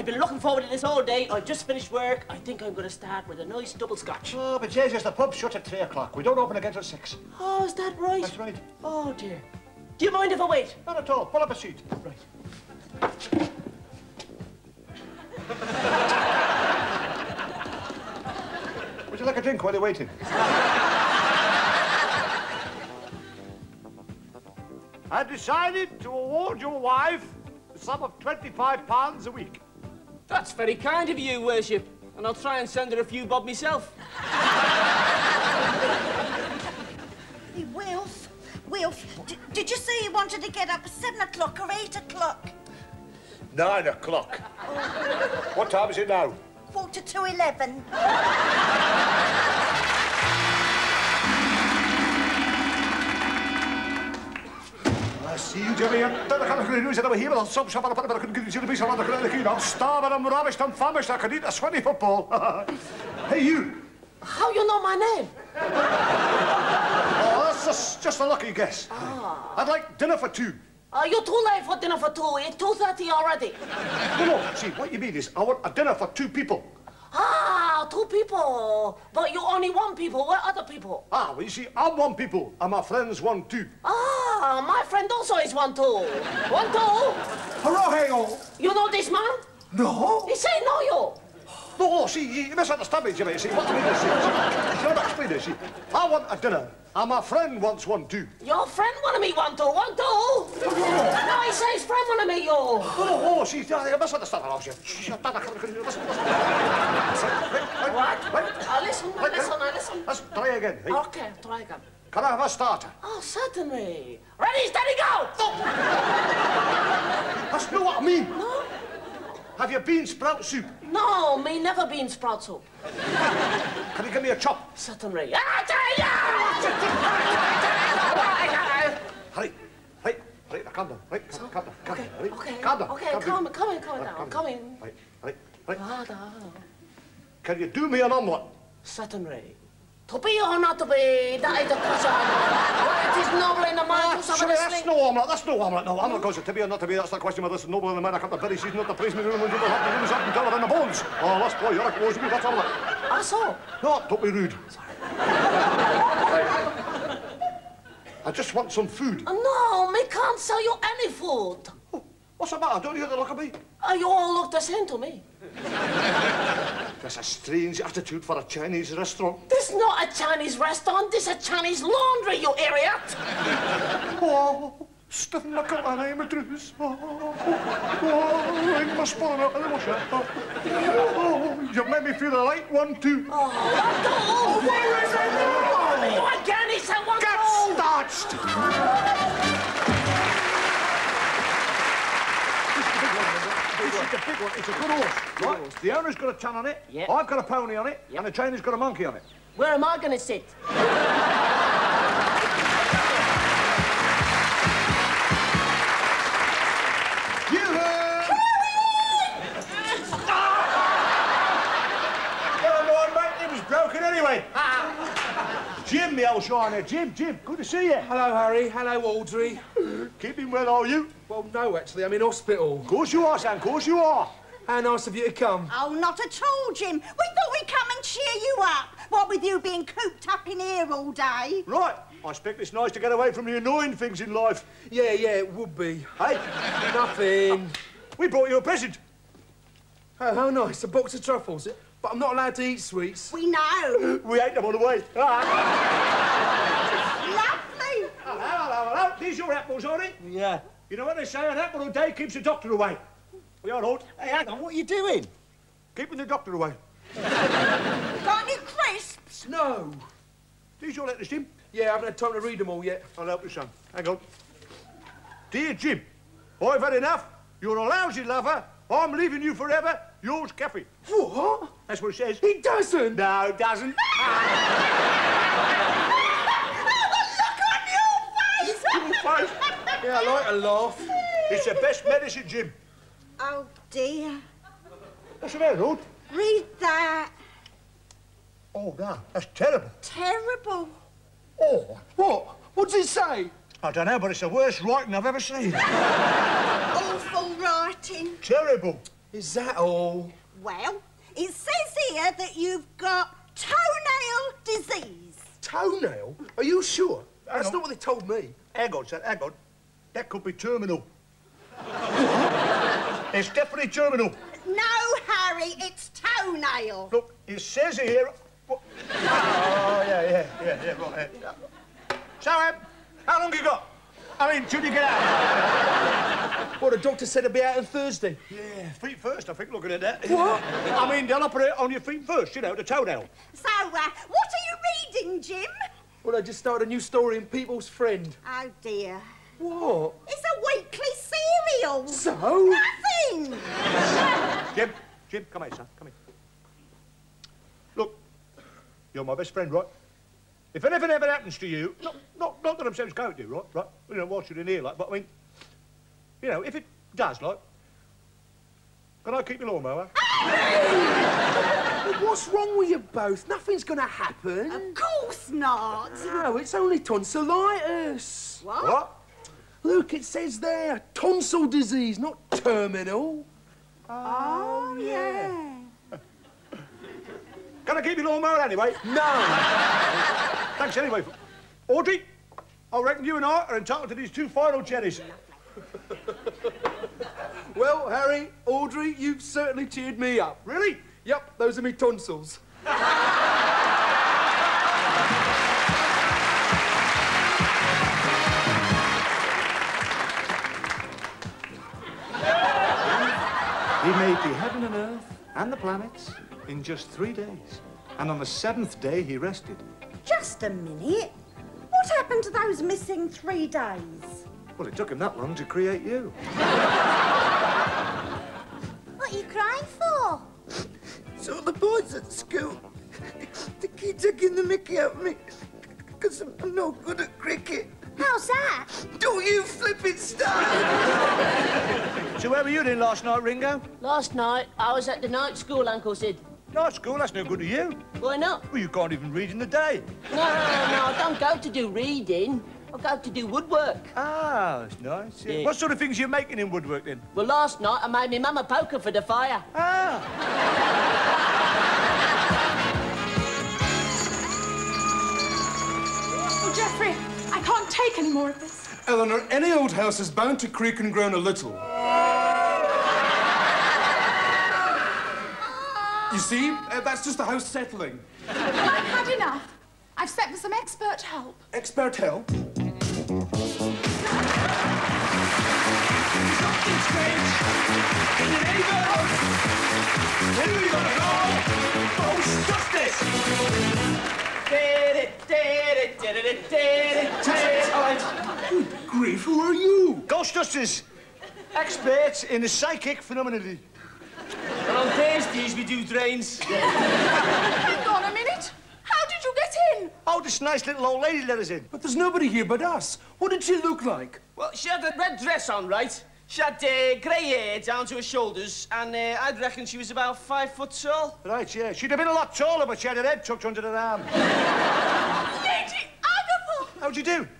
I've been looking forward to this all day. I've just finished work. I think I'm going to start with a nice double scotch. Oh, but Jesus, the pub shuts at three o'clock. We don't open again till six. Oh, is that right? That's right. Oh, dear. Do you mind if I wait? Not at all. Pull up a seat. Right. Would you like a drink while you're waiting? I've decided to award your wife the sum of £25 a week. That's very kind of you, Worship. And I'll try and send her a few bob myself. Hey, Wilf, Wilf, did you say you wanted to get up at seven o'clock or eight o'clock? Nine o'clock. Oh. what time is it now? Quarter to eleven. I see you, Jimmy. I'm here with a sub shop and a but I couldn't give you the piece of the credit. I'm starving, I'm ravished, I'm famished. I could eat a sweaty football. hey, you. How you know my name? Oh, that's just, just a lucky guess. Ah. I'd like dinner for two. Uh, you're too late for dinner for two. It's 2.30 already. No, no, see, what you mean is I want a dinner for two people. Two people. But you only one people. Where other people? Ah, well, you see, I'm one people, and my friends one too. Ah, my friend also is one too. One two. Hello, on. You know this man? No. He say no you. No, see, you misunderstand me, Jimmy. See, what you mean is, see, see, let me explain this, see. I want a dinner, and my friend wants one too. Your friend wanna meet one two. One two. No, he say his friend wanna meet you. Oh, oh, see, I misunderstand. Oh, I can't- listen, listen. What? Uh, listen, Right, listen, uh, listen. Let's try again. Hey, Okay, try again. can I have a starter? Oh, certainly. Ready, steady, go! That's not what I mean. No, Have you bean sprout soup? No, me never been sprout soup. Can you give me a chop? Certainly. Ah! Hurry, right, now calm down, right, calm, calm down, calm Okay, down, okay, calm down, okay, calm come, down. come in, come in Right, now, calm come down. in. Right, right, right. Can you do me an omelette? Certainly. To be or not to be, that is the question. Well, it is noble in the to Ah, summon a that's no omelette, that's no omelette, no. I'm not going to be or not to be, that's the question whether it's noble in the man, I come to bury season, not the praise me, room, and do the hot, and up and tell her in the bones. Oh, that's boy, you're a close to me, that's omelette. Ah, so? No, don't be rude. I just want some food. No, me can't sell you any food. Oh, what's the matter? Don't you hear the look of me? Uh, you all look the same to me. That's a strange attitude for a Chinese restaurant. This is not a Chinese restaurant, this is a Chinese laundry, you idiot. Oh, Stephen Michael and I'm a drus. Oh, oh, oh, I'm a spoiler and I'm a. Oh, oh, you've made me feel a light one too. Oh, one, two. Where is it? You again, he said one, Get two. Is the big one. It's a good horse, right? The owner's got a ton on it. Yeah. I've got a pony on it, Yeah. and the trainer's got a monkey on it. Where am I gonna sit? Jim, the old shiner. Jim, Jim, good to see you. Hello, Harry. Hello, Audrey. Keeping well, are you? Well, no, actually, I'm in hospital. Of course you are, Sam. Of course you are. How nice of you to come. Oh, not at all, Jim. We thought we'd come and cheer you up. What with you being cooped up in here all day? Right. I expect it's nice to get away from the annoying things in life. Yeah, yeah, it would be. Hey, Nothing. we brought you a present. Oh, how nice. A box of truffles. But I'm not allowed to eat sweets. We know. We ate them on the way. Ah. Lovely. Hello, hello, hello. These your apples, aren't it? Yeah. You know what they say, an apple a day keeps the doctor away. We are old. Hey, hang on, what are you doing? Keeping the doctor away. Got any crisps? No. These your letters, Jim. Yeah, I haven't had time to read them all yet. I'll help you, son. Hang on. Dear Jim, I've had enough. You're a lousy lover. I'm leaving you forever. Yours, Caffey. What? That's what it says. He doesn't. No, it doesn't. Fine. Yeah, I like a laugh. It's the best medicine, Jim. Oh, dear. What's the matter, Lord? Read that. Oh, no, that's terrible. Terrible. Oh, What? What does it say? I don't know, but it's the worst writing I've ever seen. Awful terrible. Is that all? Well, it says here that you've got toenail disease. Toenail? Are you sure? That's on. not what they told me. Hang on, son, hang on. That could be terminal. it's definitely terminal. No, Harry, it's toenail. Look, it says here. What? Oh, yeah, yeah, yeah, yeah, right. Yeah. So, um, how long you got? I mean, should you get out? Well, the doctor said it'd be out on Thursday. Yeah, feet first, I think, looking at that. What? I mean, they'll operate on your feet first, you know, the toenail. So, uh, what are you reading, Jim? Well, I just started a new story in People's Friend. Oh, dear. What? It's a weekly serial. So? Nothing. Jim, Jim, come here, son, come here. Look, you're my best friend, right? If anything ever happens to you, not, not, not that I'm saying it's going to, right? Right? You know, whilst you're in here, like, but I mean, you know, if it does, like, can I keep your lawnmower? Well, What's wrong with you both? Nothing's gonna happen. Of course not. No, it's only tonsillitis. What? What? Look, it says there, tonsil disease, not terminal. Oh, um, yeah. Can I keep your lawnmower anyway? No. Thanks anyway. For... Audrey, I reckon you and I are entitled to these two final cherries. Well, Harry, Audrey, you've certainly cheered me up. Really? Yep, those are me tonsils. He made the heaven and earth and the planets in just three days. And on the seventh day, he rested. Just a minute. What happened to those missing three days? Well, it took him that long to create you. What are you crying for? So the boys at school, they keep taking the mickey out of me because I'm no good at cricket. How's that? Don't you flip it, start? So where were you then last night, Ringo? Last night, I was at the night school, Uncle Sid. Night school, that's no good to you. Why not? Well, you can't even read in the day. No, no, no, no, I don't go to do reading. I go to do woodwork. Ah, that's nice. yeah. Yeah. What sort of things are you making in woodwork then? Well, last night I made me mum a poker for the fire. Ah. Oh, Geoffrey, I can't take any more of this. Eleanor, any old house is bound to creak and groan a little. You see, uh, that's just the house settling. I've had enough. I've sent for some expert help. Expert help. Grief, who are you? Ghostbusters, experts in the psychic phenomenology. And on Thursdays we do drains. Hang on a minute. How did you get in? Oh, this nice little old lady let us in. But there's nobody here but us. What did she look like? Well, she had a red dress on, right? She had uh, grey hair down to her shoulders, and uh, I'd reckon she was about five foot tall. Right, yeah. She'd have been a lot taller, but she had her head tucked under her arm. Lady Agatha! How'd you do?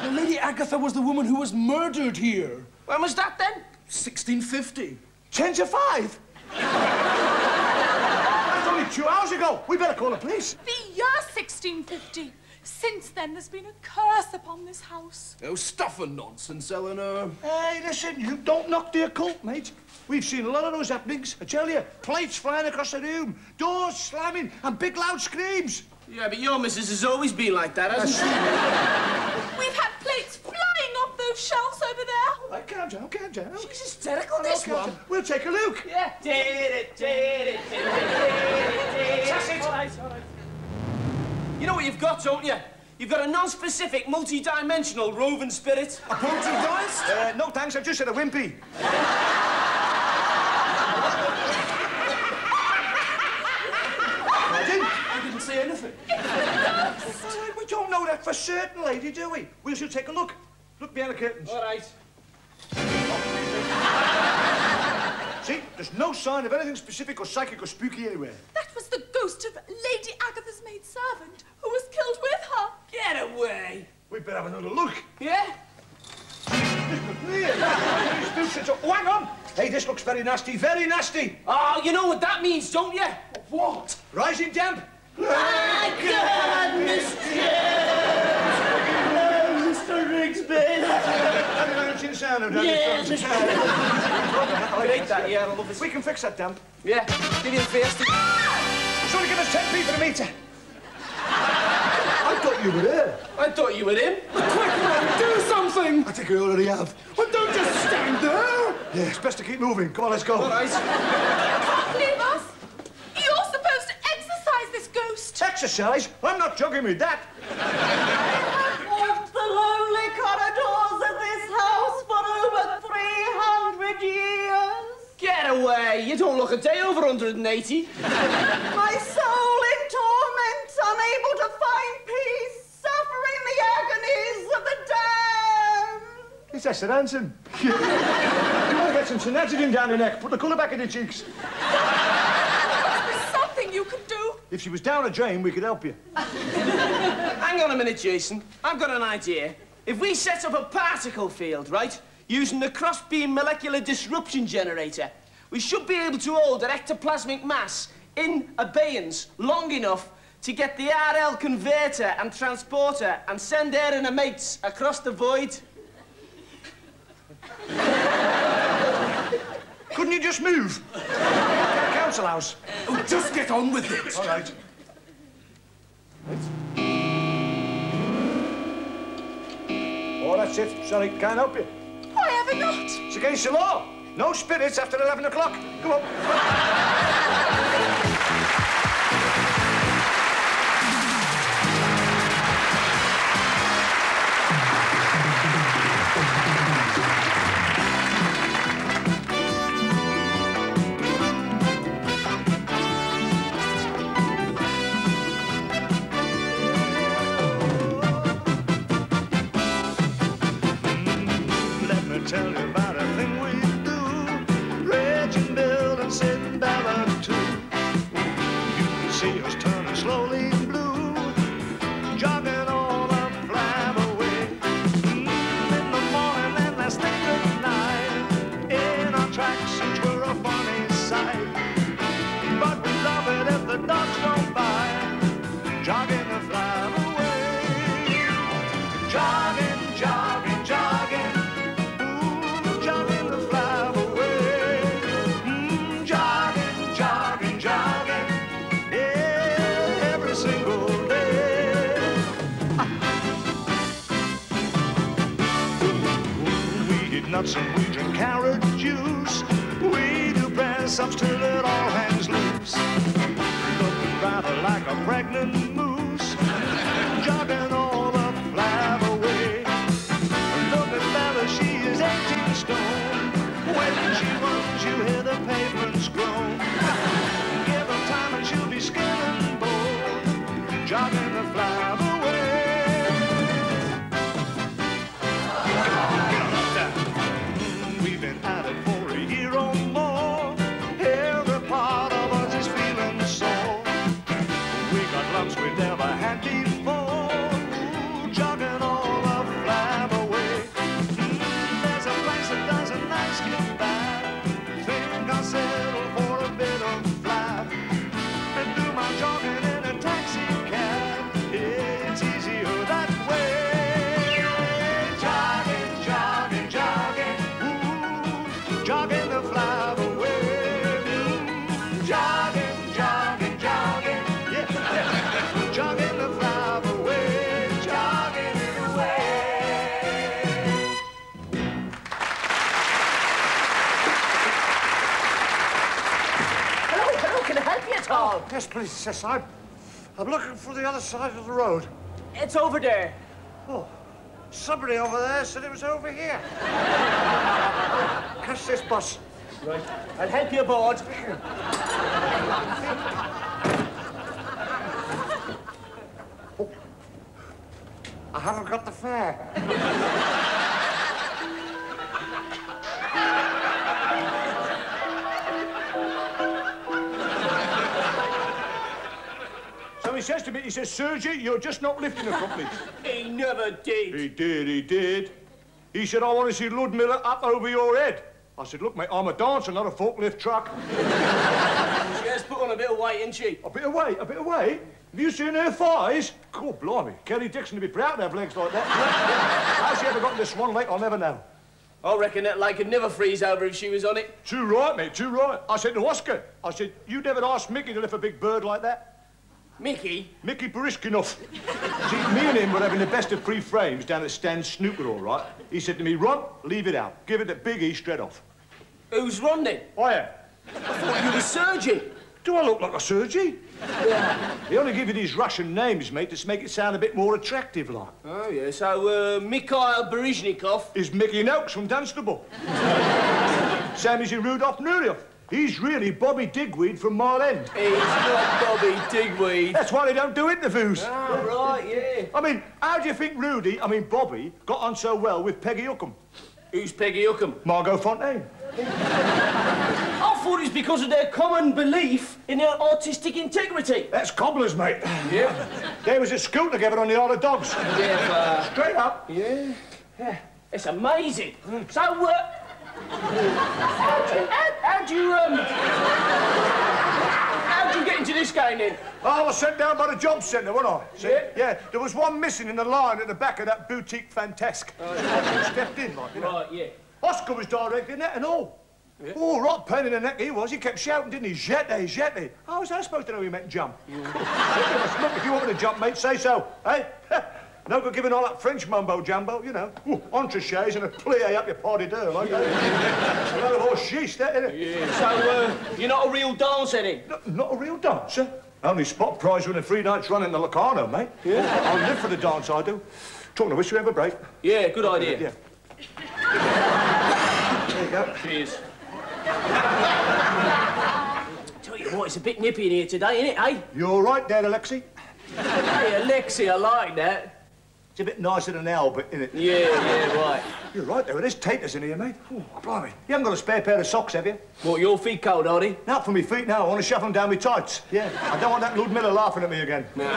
Well, Lady Agatha was the woman who was murdered here. When was that then? 1650. Ten to five? That's only two hours ago. We better call the police. The year 1650. Since then, there's been a curse upon this house. Oh, stuff and nonsense, Eleanor. Hey, listen, you don't knock the occult, mate. We've seen a lot of those happenings. I tell you, plates flying across the room, doors slamming, and big loud screams. Yeah, but your missus has always been like that, hasn't she? We've had plates flying off those shelves over there. Right, calm down, calm down. She's hysterical, this Calm one. down. We'll take a look. Yeah. That's it. Did it? Did it? Did it? All right, all right. You know what you've got, don't you? You've got a non-specific, multi-dimensional roving spirit. A poltergeist? Uh, no, thanks. I've just said a wimpy. I didn't. I didn't say anything. All right, we don't know that for certain, lady, do we? We should take a look. Look behind the curtains. All right. See, there's no sign of anything specific or psychic or spooky anywhere. That was the ghost of Lady Agatha's maid servant who was killed with her. Get away. We'd better have another look. Yeah? Yeah, such a... Oh, hang on! Hey, this looks very nasty, very nasty. Oh, you know what that means, don't you? What? Rising damp? My God, Mr. Rigsby. Have you learned in sound of Yes, that? I hate that, yeah, I love it. We can fix that damp. Yeah, give you the first. Somebody give us 10p for the meter. I thought you were there. I thought you were him. Quick, man, do something! I think I already have. Well, don't just stand there! Yeah, it's best to keep moving. Come on, let's go. All right. Leave us. You're supposed to exercise this ghost. Exercise? I'm not joking with that. Walked the lonely corridors a day over 180. My soul in torment, unable to find peace, suffering the agonies of the damned. It's Esther Rantzen. you want to get some synethidine down the neck, put the colour back in the cheeks. There's something you can do. If she was down a drain, we could help you. Hang on a minute, Jason. I've got an idea. If we set up a particle field, right, using the cross-beam molecular disruption generator, we should be able to hold an ectoplasmic mass in abeyance long enough to get the RL converter and transporter and send her and her mates across the void. Couldn't you just move? Council house. Oh, just get on with it! All right. Oh, that's it. Sorry, can't help you. Why ever not? It's against the law. No spirits after 11 o'clock. Come on. We eat nuts and we drink carrot juice. We do press ups till it all hangs loose. Looking rather like a pregnant moose. Jogging all the flab away. Look at she is 18 stone. When she runs, you hear the pavements groan. Can I help you at all? Yes, please, yes, I'm, I'm looking for the other side of the road. It's over there. Oh, somebody over there said it was over here. Catch this bus. Right, I'll help you aboard. Oh. I haven't got the fare. he says to me, he says, Sergi, you're just not lifting the company. He never did. he did, he did. He said, I want to see Ludmilla up over your head. I said, look, mate, I'm a dancer, not a forklift truck. She has put on a bit of weight, hasn't she? A bit of weight, a bit of weight. Have you seen her thighs? God, blimey. Kelly Dixon would be proud to have legs like that. How she ever got this one leg, I'll never know. I reckon that lake could never freeze over if she was on it. Too right, mate, too right. I said to Oscar, I said, you never asked Mickey to lift a big bird like that? Mickey? Mickey Baryshnikov. See, me and him were having the best of three frames down at Stan's snooker, all right? He said to me, Ron, leave it out. Give it to Big E straight off. Who's Ron then? I am. I thought you were surgeon. Do I look like a surgeon? Yeah. They only give you these Russian names, mate, to make it sound a bit more attractive, like. Oh, yeah, so, uh, Mikhail Baryshnikov. Is Mickey Noakes from Dunstable. Same as in Rudolph Nureyev. He's really Bobby Digweed from Mile End. He's not Bobby Digweed. That's why they don't do interviews. Oh, right, yeah. I mean, how do you think Rudy, I mean Bobby, got on so well with Peggy Hookham? Who's Peggy Hookham? Margot Fonteyn. I thought it's because of their common belief in their artistic integrity. That's cobblers, mate. Yeah. They was at school together on the Isle of Dogs. Yeah, Straight up. yeah. Yeah. It's amazing. So, uh, how'd you, how, how'd you, um, how'd you get into this game then? I was sent down by the job centre, wasn't I? See? Yeah. Yeah, there was one missing in the line at the back of that boutique fantasque. I stepped in, like, you know. Right, yeah. Oscar was directing that and all. Yeah. Oh, right pain in the neck he was. He kept shouting, didn't he? Jette, jette. How was I supposed to know he meant jump? Look, if you want me to jump, mate, say so. Eh? no good giving all that French mumbo-jumbo, you know. Ooh, entrechats and a plie up your party d'oeil, like that. a lot of horse sheesh, that, innit? So, uh, you're not a real dancer then? No, not a real dancer. Only spot prize winning three nights running the Locarno, mate. Yeah. I live for the dance, I do. Talking of which, you have a break? Yeah, good idea. Yeah. There you go. Cheers. Tell you what, it's a bit nippy in here today, isn't it, eh? You all right there, Alexi? Hey, Alexi, I like that. It's a bit nicer than Albert, isn't it? Yeah, yeah, right. You're right, there. There's taters in here, mate. Oh, blimey. You haven't got a spare pair of socks, have you? What, your feet cold, are they? Not for me feet now. I want to shove them down my tights. Yeah. I don't want that Ludmilla laughing at me again. Well,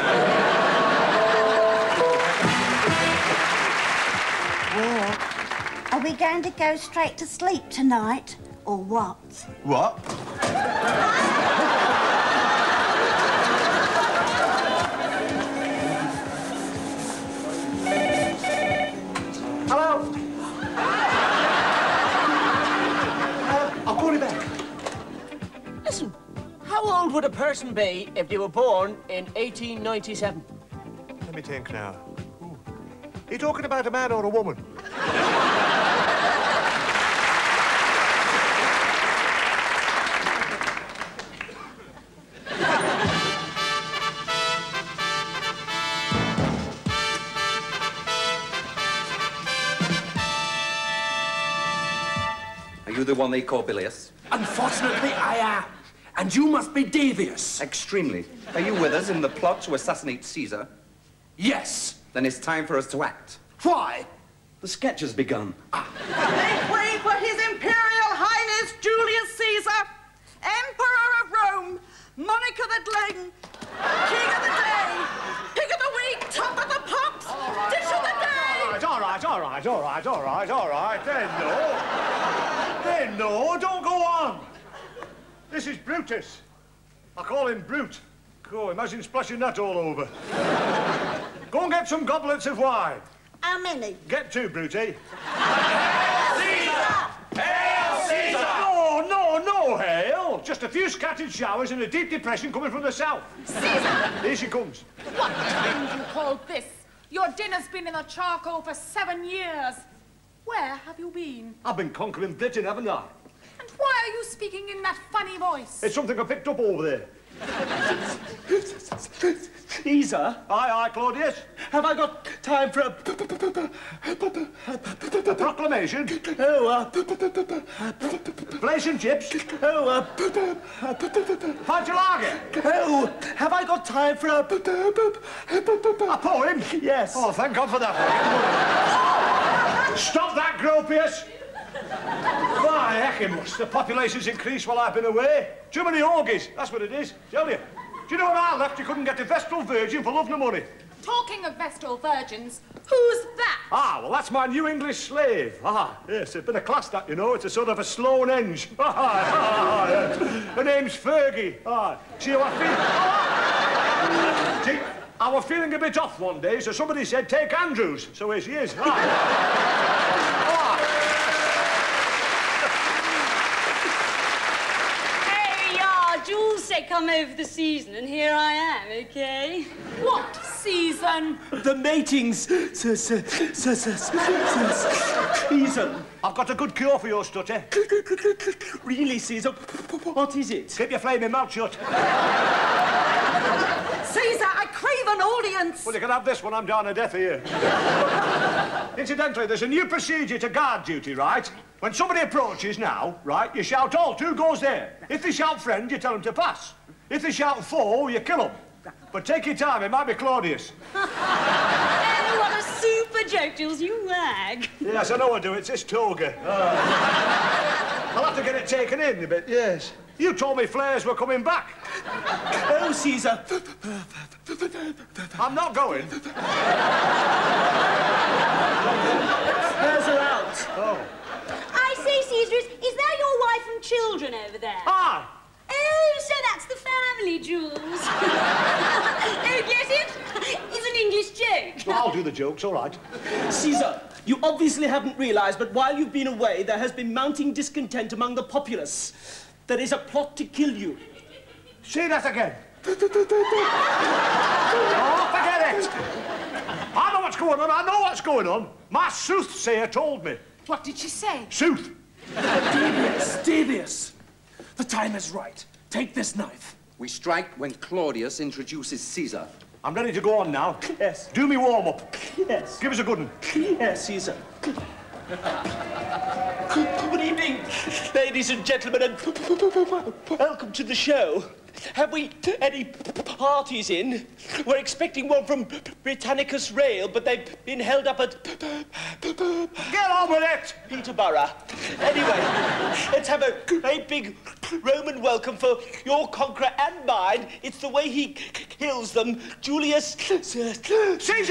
Are we going to go straight to sleep tonight, or what? What? Listen, how old would a person be if they were born in 1897? Let me think now. Ooh. You talking about a man or a woman? Are you the one they call Bilious? Unfortunately, I am. And you must be devious. Extremely. Are you with us in the plot to assassinate Caesar? Yes. Then it's time for us to act. Why? The sketch has begun. Ah. Make way for His Imperial Highness Julius Caesar, Emperor of Rome, Monarch of the Glen, King of the Day, Pick of the Week, Top of the Pops, Dish of the Day. All right, all right, all right, all right, all right, all right. Then no. Then no, don't go on. This is Brutus. I call him Brute. Go, imagine splashing that all over. Go and get some goblets of wine. How many? Get two, Brute. Hail Caesar! No, no, no, hail. Just a few scattered showers and a deep depression coming from the south. Caesar! Here she comes. What time do you call this? Your dinner's been in the charcoal for seven years. Where have you been? I've been conquering Britain, haven't I? And why are you speaking in that funny voice? It's something I picked up over there. Caesar, Aye, aye, Claudius. have I got time for a... A proclamation. Oh, uh, Blazing chips. oh, uh, How'd you like it? oh, have I got time for a... A poem? Yes. Oh, thank God for that. Stop that, Gropius! It must. The population's increased while I've been away. Too many orgies, that's what it is. Tell you. Do you know when I left, you couldn't get the Vestal Virgin for love nor money? Talking of Vestal virgins, who's that? Ah, well, that's my new English slave. Ah, yes, it's been a class, that, you know. It's a sort of a slow enge. Ah, ah, yes. Her name's Fergie. Ah, see how I feel? Ah. See, I was feeling a bit off one day, so somebody said, take Andrews. So here she is. Ah. Hey, yeah, Jules said come over the season, and here I am, okay? What season? The matings s- s- s- s- s- s- season. I've got a good cure for your stutter. Really, Caesar? What is it? Keep your flaming mouth shut. Caesar, I crave an audience. Well, you can have this when I'm down a deaf here. Incidentally, there's a new procedure to guard duty, right? When somebody approaches now, right, you shout, halt, who goes there? If they shout friend, you tell them to pass. If they shout foe, you kill them. But take your time, it might be Claudius. Oh, what a super joke, Jules, you wag. Yes, I know I do, it's this toga. Ah. I'll have to get it taken in a bit, yes. You told me flares were coming back. Oh, Caesar. I'm not going. Flares are out. Oh. I say, Caesar, is, is that your wife and children over there? Ah! Oh, so that's the family, Jules. oh, get it? It's an English joke. Well, I'll do the jokes, all right. Caesar, you obviously haven't realized, but while you've been away, there has been mounting discontent among the populace. There is a plot to kill you. Say that again. oh, forget it. I know what's going on. I know what's going on. My soothsayer told me. What did she say? Sooth. Devious, devious. The time is right. Take this knife. We strike when Claudius introduces Caesar. I'm ready to go on now. Yes. Do me warm up. Yes. Give us a good one. Yes, Caesar. Good evening, ladies and gentlemen, and welcome to the show. Have we any parties in? We're expecting one from Britannicus Rail, but they've been held up at Get on with it. Peterborough. Anyway, let's have a great big Roman welcome for your conqueror and mine. It's the way he kills them, Julius Caesar.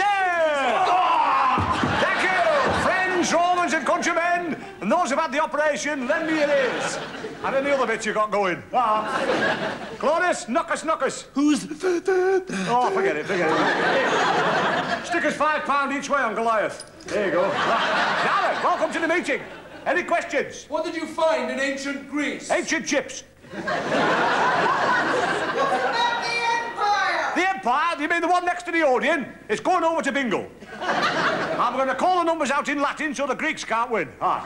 Ah, Thank you, friends, Romans and countrymen, and those who've had the operation, lend me your ears. And any other bits you got going. Ah. Claudius, knock us, knock us. Who's Oh, forget it, forget it. Stick us five pound each way on Goliath. There you go. Now then, welcome to the meeting. Any questions? What did you find in ancient Greece? Ancient chips. What Empire? The you mean the one next to the Odeon? It's going over to bingo. I'm going to call the numbers out in Latin so the Greeks can't win. Ah.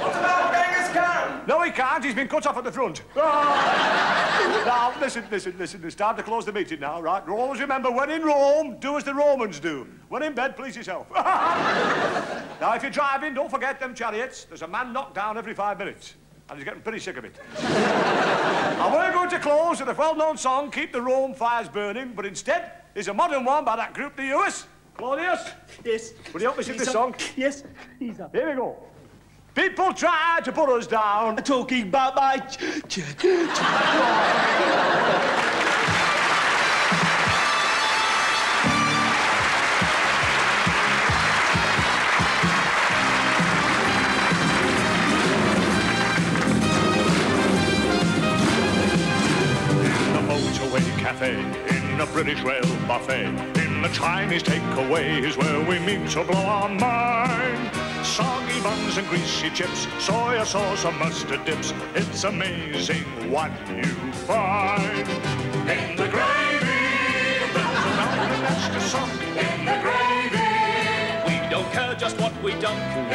What about Genghis Khan? No, he can't. He's been cut off at the front. Ah. now, listen, listen, listen. It's time to close the meeting now, right? Always remember, when in Rome, do as the Romans do. When in bed, please yourself. now, if you're driving, don't forget them chariots. There's a man knocked down every five minutes. And he's getting pretty sick of it. and we're going to close with a well-known song, Keep the Rome Fires Burning, but instead is a modern one by that group, the US. Claudius, Yes. will you help me sing this song? Yes. Here we go. People try to put us down. Talking about my British Rail buffet, in the Chinese takeaway is where we meet to blow our mind. Soggy buns and greasy chips, soy sauce and mustard dips. It's amazing what you find. In the gravy, there's that's to suck. In the gravy, we don't care just what we dunk.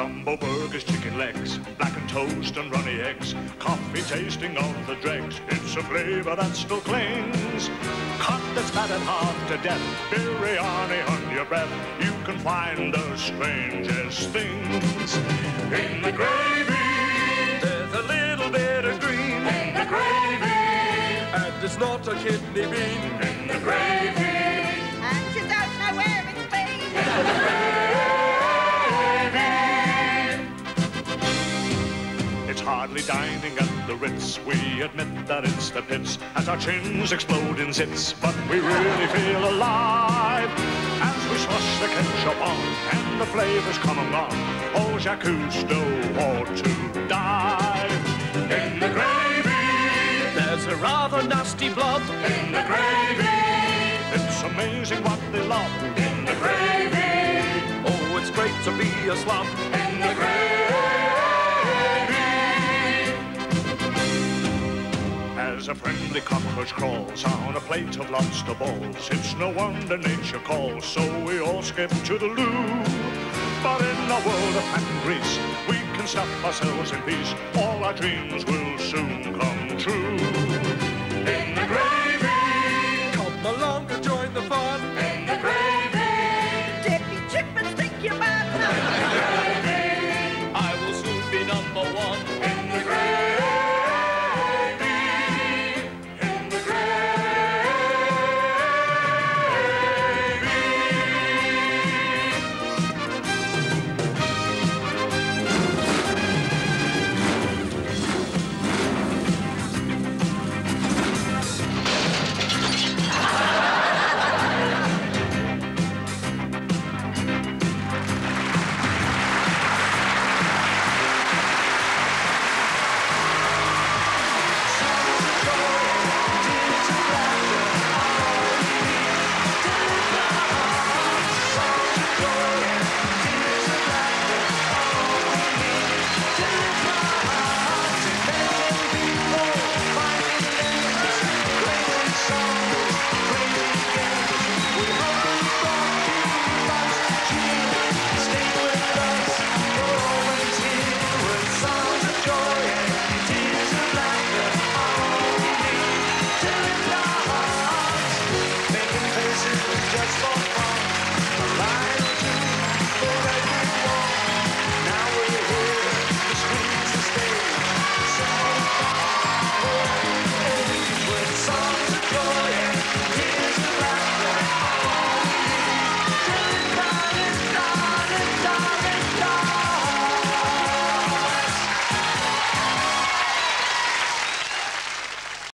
Jumbo burgers, chicken legs, blackened toast and runny eggs, coffee tasting of the dregs. It's a flavor that still clings. Cut that's battered half to death, biryani on your breath. You can find the strangest things in the gravy. There's a little bit of green in the gravy, and it's not a kidney bean in the gravy. Dining at the Ritz. We admit that it's the pits as our chins explode in zits, but we really feel alive as we slush the ketchup on and the flavors come along. Oh, Jacques Cousteau ought to die in the gravy. There's a rather nasty blob in the gravy. It's amazing what they love in the gravy. Oh, it's great to be a slob in the gravy. As a friendly cockroach crawls on a plate of lobster balls, it's no wonder nature calls, so we all skip to the loo. But in a world of fat and grease, we can stuff ourselves in peace. All our dreams will soon come.